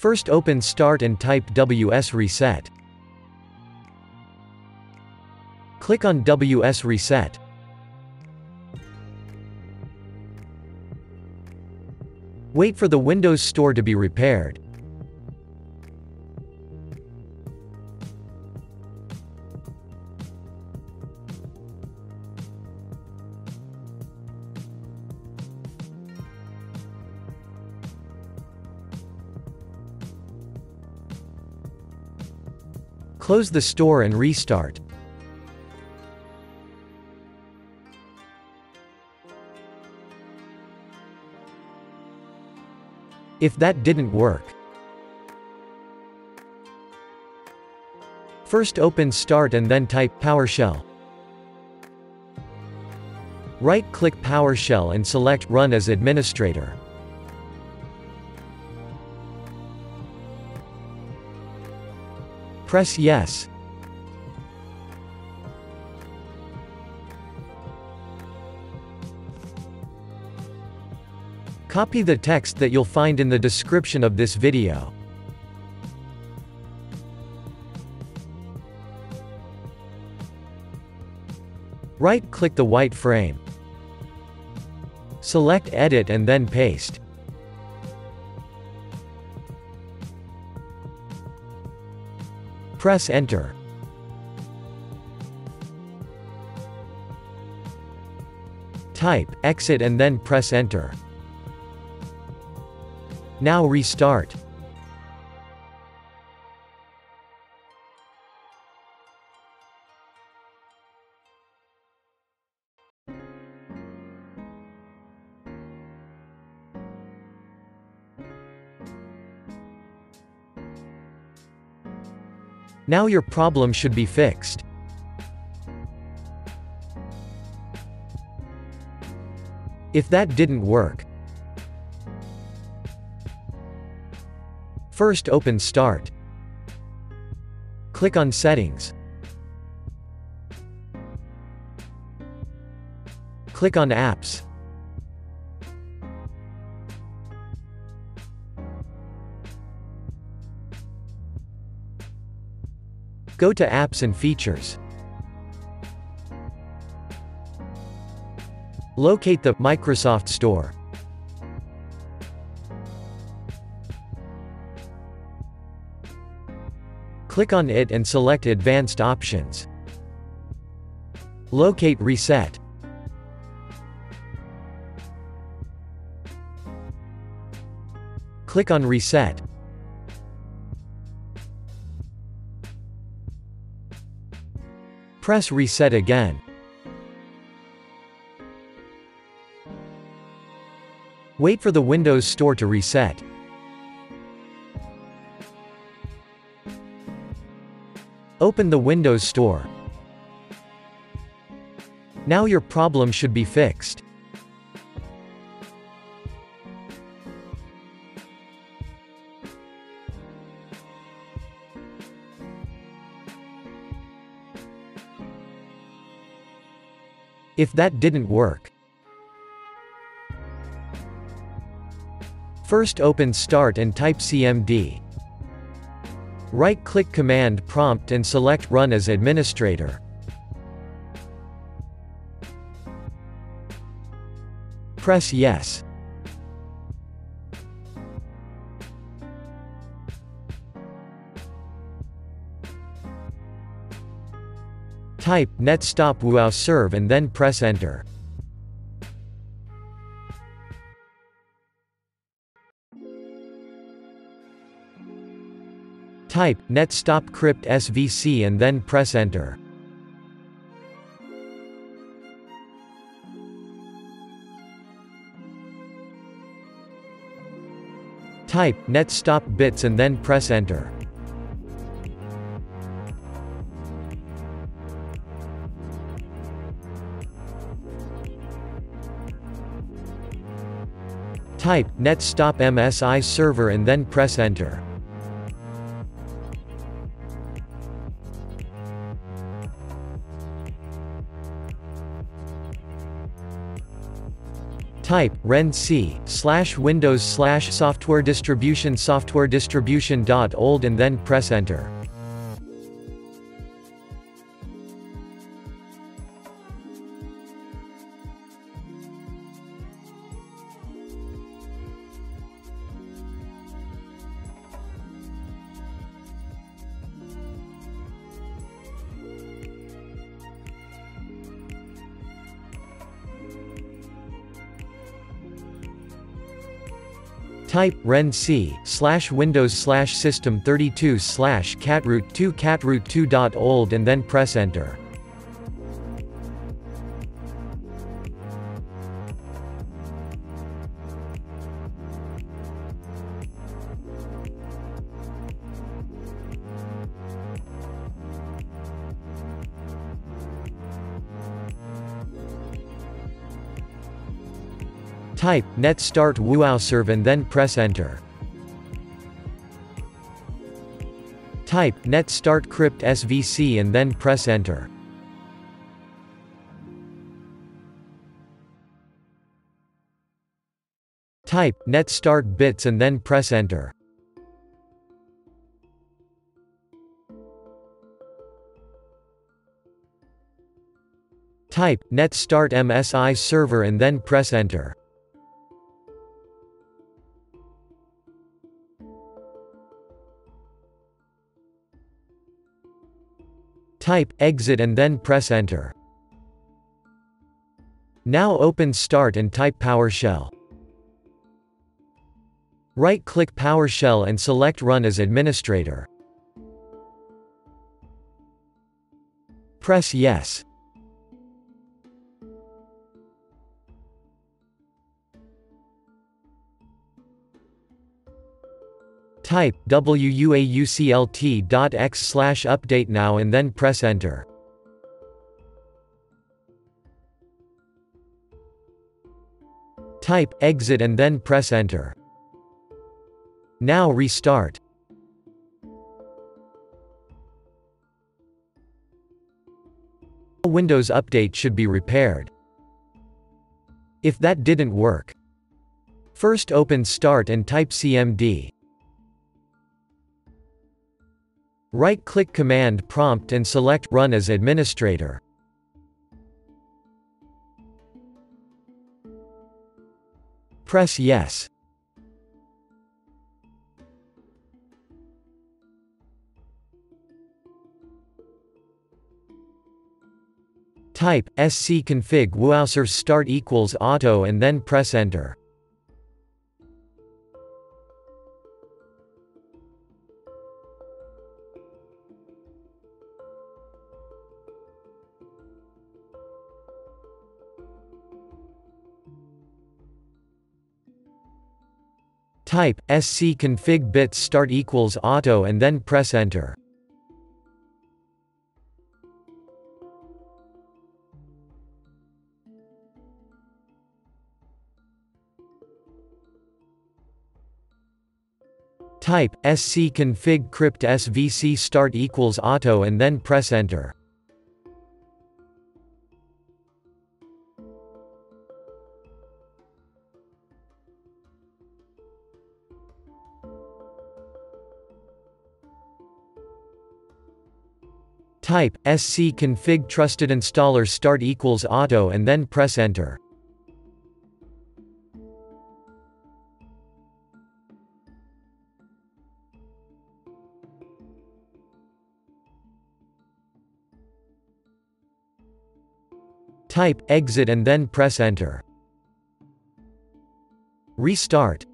First open Start and type WS Reset. Click on WS Reset. Wait for the Windows Store to be repaired. Close the store and restart. If that didn't work, first open Start and then type PowerShell. Right-click PowerShell and select Run as Administrator. Press Yes. Copy the text that you'll find in the description of this video. Right-click the white frame. Select Edit and then Paste. Press Enter. Type, exit and then press Enter. Now restart. Now your problem should be fixed. If that didn't work, first open Start. Click on Settings. Click on Apps. Go to Apps and Features. Locate the Microsoft Store. Click on it and select Advanced Options. Locate Reset. Click on Reset. Press Reset again. Wait for the Windows Store to reset. Open the Windows Store. Now your problem should be fixed. If that didn't work, First open Start and type CMD. Right-click Command Prompt and select Run as Administrator. Press Yes. Type netstop wow serve and then press enter. Type netstop crypt svc and then press enter. Type netstop bits and then press enter. Type netstop MSI server and then press enter. Type, ren c, slash windows slash software distribution software distribution dot old and then press enter. Type ren c slash windows slash system 32 slash catroot 2 catroot 2.old and then press enter. Type, net start wowserve and then press enter. Type, net start crypt svc and then press enter. Type, net start bits and then press enter. Type, net start msi server and then press enter. Type, exit and then press enter. Now open Start and type PowerShell. Right-click PowerShell and select Run as administrator. Press Yes. Type wuauclt.x slash update now and then press enter. Type exit and then press enter. Now restart. Windows Update should be repaired. If that didn't work, first open Start and type CMD. Right-click Command Prompt and select Run as administrator. Press Yes. Type sc config wowser start equals auto and then press enter. Type sc config bits start equals auto and then press enter. Type scconfig crypt svc start equals auto and then press enter. Type sc config trusted installer start equals auto and then press enter. Type exit and then press enter. Restart.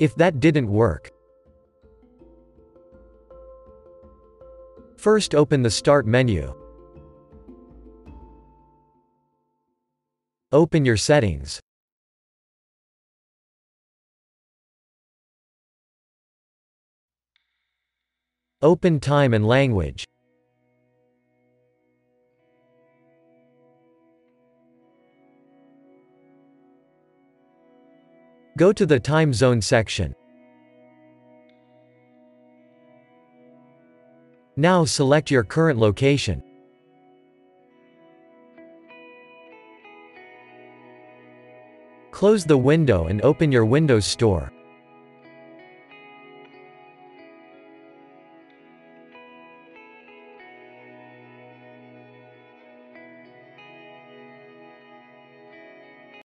If that didn't work, First open the Start menu. Open your settings. Open time and language. Go to the time zone section. Now select your current location. Close the window and open your Windows Store.